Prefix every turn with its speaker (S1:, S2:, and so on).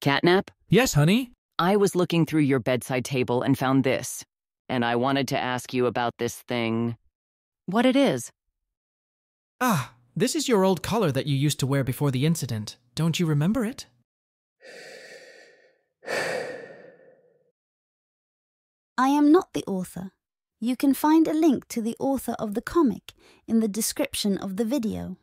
S1: Catnap?
S2: Yes, honey.
S1: I was looking through your bedside table and found this. And I wanted to ask you about this thing. What it is.
S2: Ah, this is your old collar that you used to wear before the incident. Don't you remember it?
S3: I am not the author. You can find a link to the author of the comic in the description of the video.